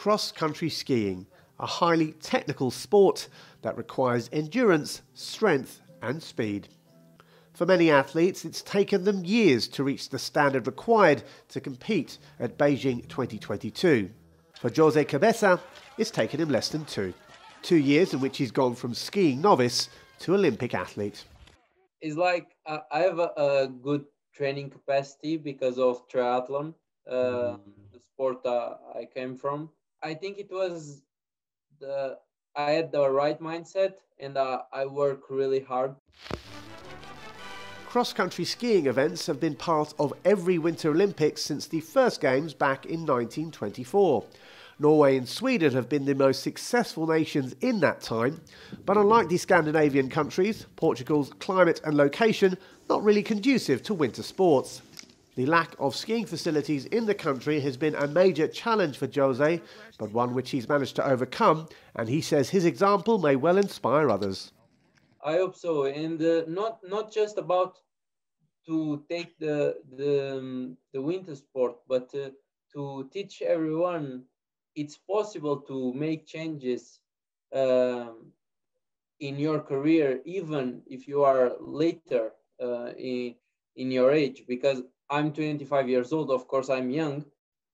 cross-country skiing, a highly technical sport that requires endurance, strength and speed. For many athletes, it's taken them years to reach the standard required to compete at Beijing 2022. For Jose Cabeça, it's taken him less than two. Two years in which he's gone from skiing novice to Olympic athlete. It's like uh, I have a, a, good training capacity because of triathlon, uh, mm. the sport uh, I came from. I think it was the I had the right mindset and uh, I work really hard. Cross-country skiing events have been part of every Winter Olympics since the first Games back in 1924. Norway and Sweden have been the most successful nations in that time, but unlike the Scandinavian countries, Portugal's climate and location not really conducive to winter sports. The lack of skiing facilities in the country has been a major challenge for Jose, but one which he's managed to overcome, and he says his example may well inspire others. I hope so, and uh, not not just about to take the the um, the winter sport, but uh, to teach everyone it's possible to make changes um, in your career, even if you are later uh, in, in your age. Because I'm 25 years old, of course, I'm young,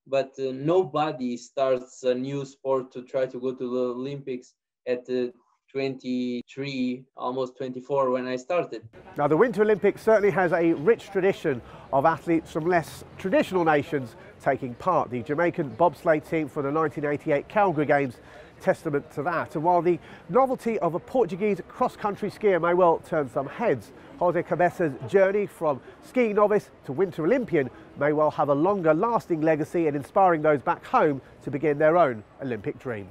but uh, nobody starts a new sport to try to go to the Olympics at uh, 23, almost 24 when I started. Now, the Winter Olympics certainly has a rich tradition of athletes from less traditional nations taking part. The Jamaican bobsleigh team for the 1988 Calgary Games testament to that. And while the novelty of a Portuguese cross-country skier may well turn some heads, Jose Cabeça's journey from skiing novice to Winter Olympian may well have a longer lasting legacy in inspiring those back home to begin their own Olympic dream.